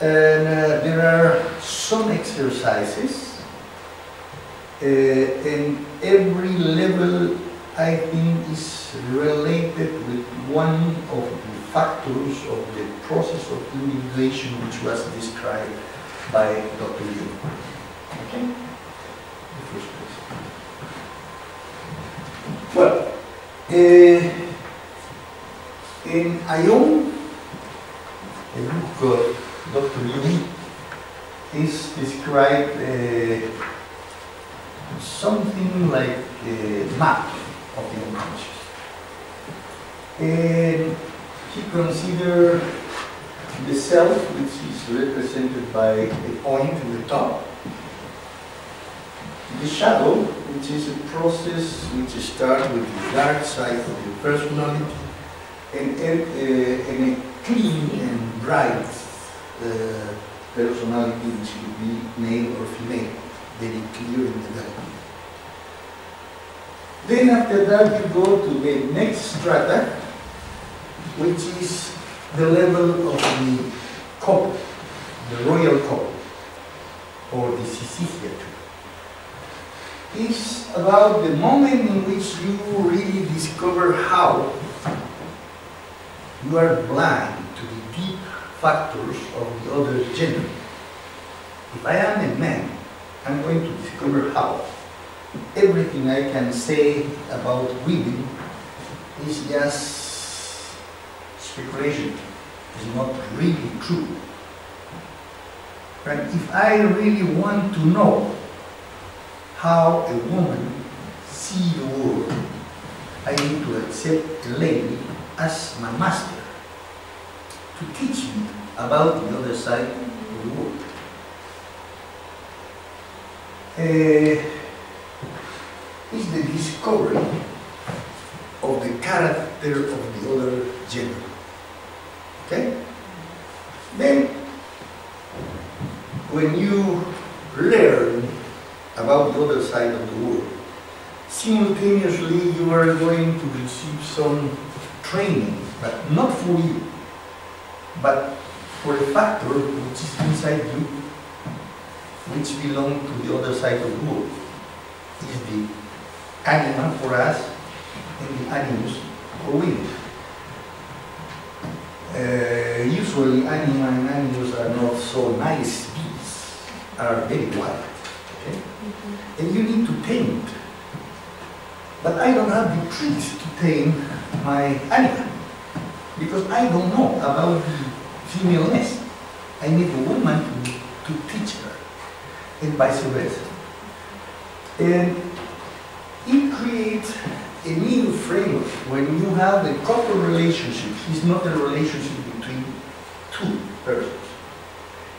And uh, there are some exercises, uh, and every level I think is related with one of the factors of the process of individuation which was described by Dr. Jung. Okay? The first place. Well, uh, in Aion, a book Dr. Jung is described uh, something like a map of the unconscious. And he considered the self, which is represented by a point in the top, the shadow, which is a process which starts with the dark side of the personality, and, and, uh, and a clean and bright uh, personality which could be male or female, very clear in development. Then after that you go to the next strata, which is the level of the couple, the royal couple, or the tree. It's about the moment in which you really discover how you are blind to the deep factors of the other gender. If I am a man, I'm going to discover how everything I can say about women is just speculation, is not really true. And if I really want to know how a woman see the world, I need to accept a lady as my master to teach me about the other side of the world. Uh, is the discovery of the character of the other gender. Okay? Then, when you learn about the other side of the world, simultaneously you are going to receive some training, but not for you, but for a factor which is inside you, which belongs to the other side of the world. Is the anima for us and the animus for women. Uh, usually anima and animus are not so nice beasts, are very wild. Okay? And you need to tame. But I don't have the tricks to tame my anima because I don't know about the femaleness. I need a woman to, to teach her and vice versa. And it creates a new framework when you have a couple relationship. It's not a relationship between two persons.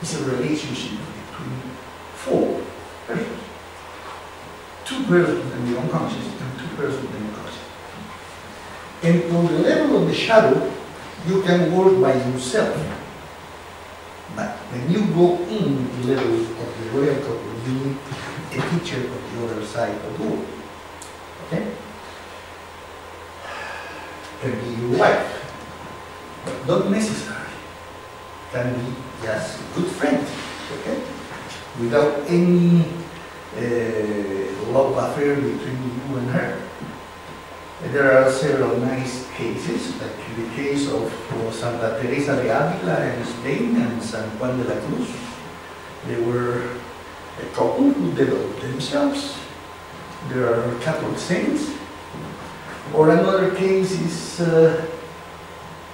It's a relationship between four persons. Two persons in the unconscious and two persons in the conscious. And on the level of the shadow, you can work by yourself. But when you go in the level of the royal couple, you need a teacher of the other side of the world. Okay? Can be your wife, but not necessary. Can be just good friend, okay? Without any uh, love affair between you and her. There are several nice cases, like the case of Santa Teresa de Avila in Spain and San Juan de la Cruz. They were a couple who developed themselves. There are Catholic saints. Or another case is uh,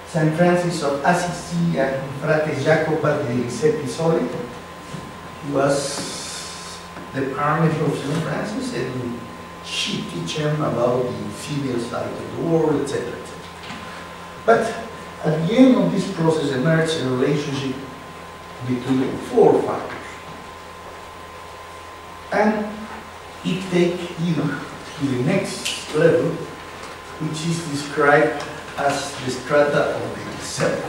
San Francis of Assisi and Frate Jacoba de Settesoli. He was the parent of St. Francis and she teach him about the female side of the world, etc. etc. But at the end of this process emerges a relationship between four factors. And it takes you to the next level, which is described as the strata of the self,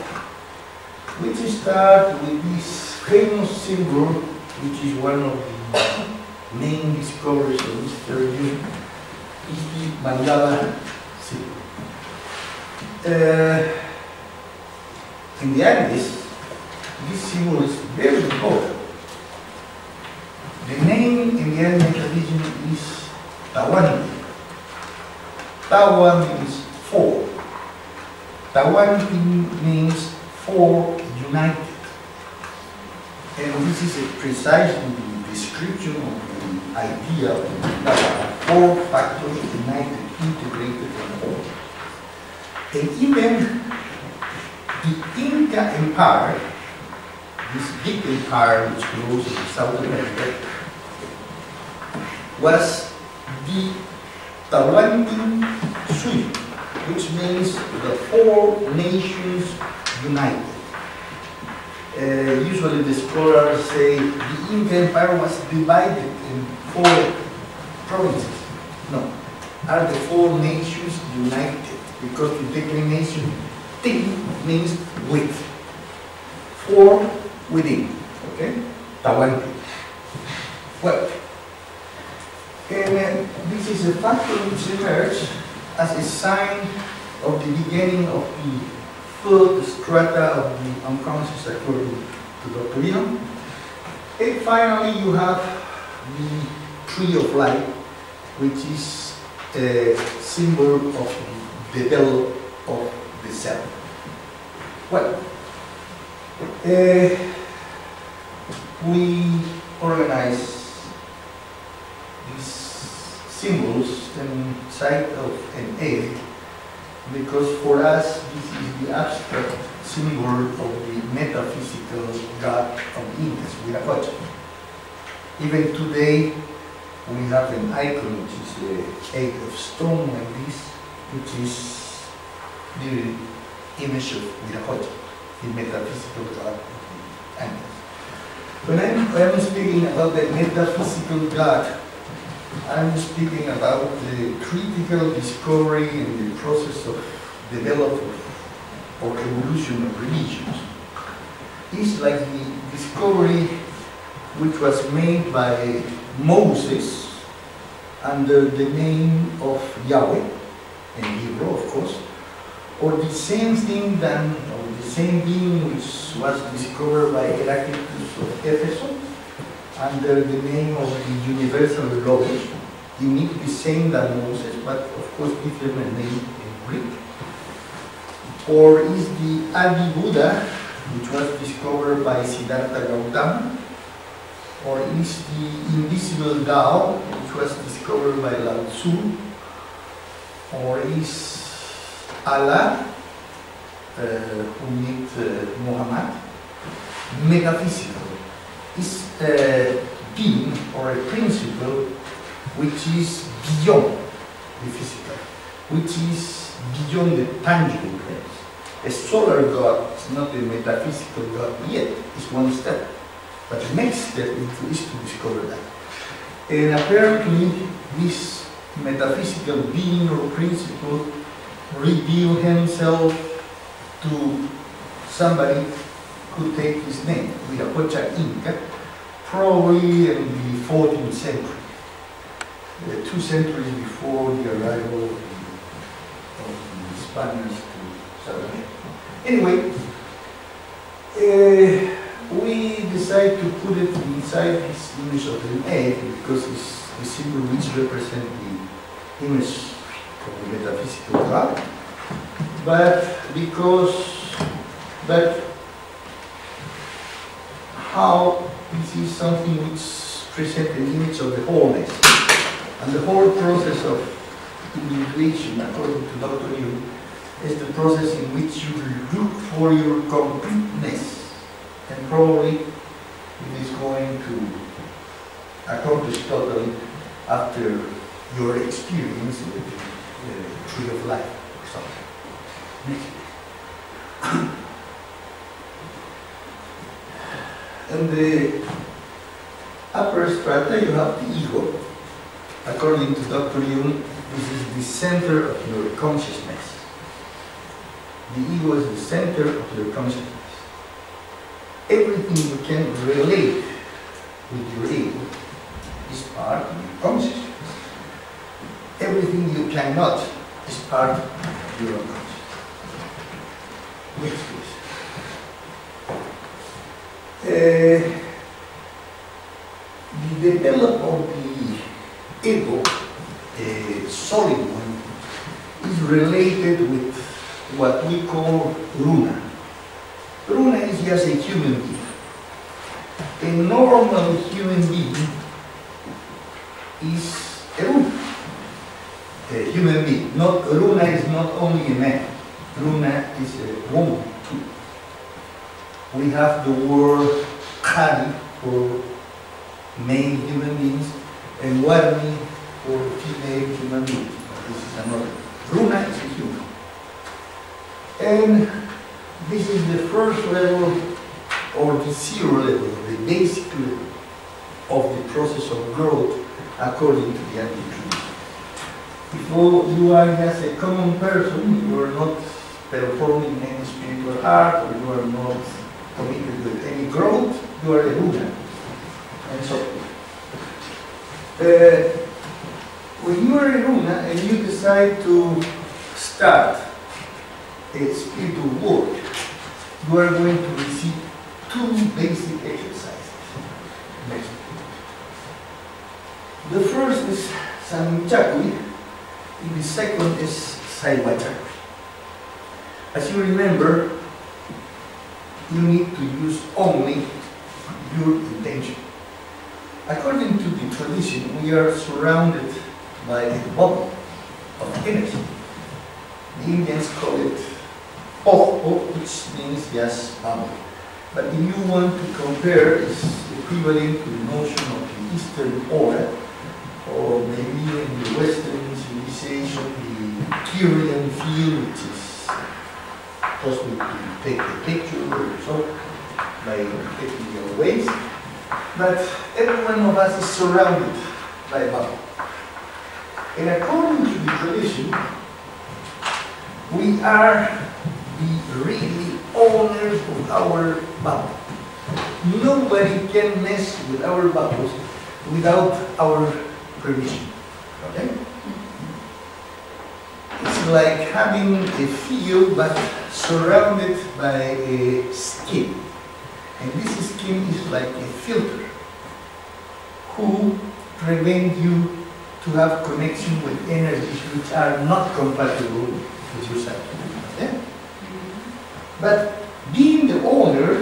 which starts with this famous symbol, which is one of the main discoveries of Mr. Jung, is the. Uh, in the Andes, this symbol is very important. The name in the element tradition is Tawan. Tawan means four. Tawan means four united. And this is a precise description of idea of the four factors united, integrated, and whole. And even the Inca Empire, this big empire which grows in South America, was the Tawantin Suyu, which means the four nations united. Uh, usually the scholars say the Inca Empire was divided in four provinces. No, are the four nations united because the declination T means with. Four within. Okay? Tawantin. Well, and uh, this is a factor which emerged as a sign of the beginning of the third strata of the unconscious according to Dr. Leon. And finally, you have the tree of life, which is a symbol of the development of the cell. Well, uh, we organize these symbols inside of an egg because for us this is the abstract symbol of the metaphysical God of Incas, Viracocha. Even today we have an icon which is the egg of stone like this, which is the image of Viracocha, the metaphysical God of Incas. When I'm, I'm speaking about the metaphysical God, I'm speaking about the critical discovery in the process of development or evolution of religions. It's like the discovery which was made by Moses under the name of Yahweh, in Hebrew of course, or the same thing than, or the same being which was discovered by Heraclitus of Ephesus under the name of the universal logos, unique the same than Moses, but of course different name in Greek. Or is the Adi Buddha, which was discovered by Siddhartha Gautama, or is the invisible Tao, which was discovered by Lao Tzu, or is Allah, uh, who met uh, Muhammad, metaphysical. Is a being or a principle which is beyond the physical, which is beyond the tangible things. A solar God is not a metaphysical God yet, it's one step. But the next step is to discover that. And apparently, this metaphysical being or principle revealed himself to somebody who take his name, Viracocha Inca, probably in the 14th century, uh, two centuries before the arrival of the, Spaniards to South America. Anyway, uh, we decided to put it inside this image of an egg because it's the symbol which represents the image of the metaphysical God. But because, but how this is something which presents an image of the wholeness. And the whole process of individuation, according to Dr. Jung, is the process in which you look for your completeness. And probably it is going to accomplish totally after your experience with the tree of life or something. In the upper strata, you have the ego. According to Dr. Jung, this is the center of your consciousness. The ego is the center of your consciousness. Everything you can relate with your ego is part of your consciousness. Everything you cannot is part of your unconscious. Next, please. Uh, the development of the ego, the eh, solid one, is related with what we call runa. Runa is just a human being. A normal human being is a runa. A human being. Not, runa is not only a man. Runa is a woman too. We have the word kari for male human beings and warmi for female human beings. This is another. Runa is a human. And this is the first level or the zero level, the basic level of the process of growth according to the attitude. If you are just a common person, you are not performing any spiritual art, or you are not committed with any growth, you are a Buddha. And so, uh, when you are a Runa and you decide to start a spiritual work, you are going to receive two basic exercises. The first is Samchakui, and the second is Saiwachakui. As you remember, you need to use only your intention. According to the tradition, we are surrounded by a bubble of energy. The Indians call it Poho, which means just bubble. But if you want to compare, it's equivalent to the notion of the Eastern aura, or maybe in the Western civilization, the Kirlian field, which is possible to take a picture or so by technical ways. But every one of us is surrounded by a bubble. And according to the tradition, we are the really owners of our bubble. Nobody can mess with our bubbles without our permission. Okay? It's like having a field but surrounded by a skin. And this skin is like a filter who prevent you to have connection with energies which are not compatible with yourself. Okay? But being the owner,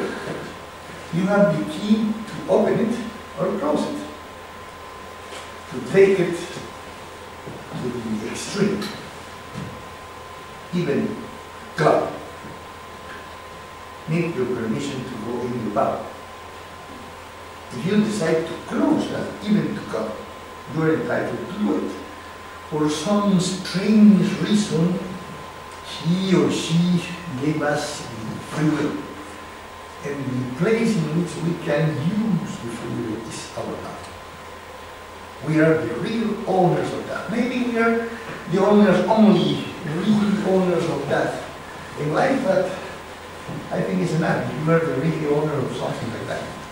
you have the key to open it or close it. To take it to the extreme. Even God need your permission to go in your body. If you decide to close that, even to God, you are entitled to do it. For some strange reason, he or she gave us the free will. And the place in which we can use the free will is our body. We are the real owners of that. Maybe we are the owners, only real owners of that in life, but I think it's enough. You are the real owner of something like that.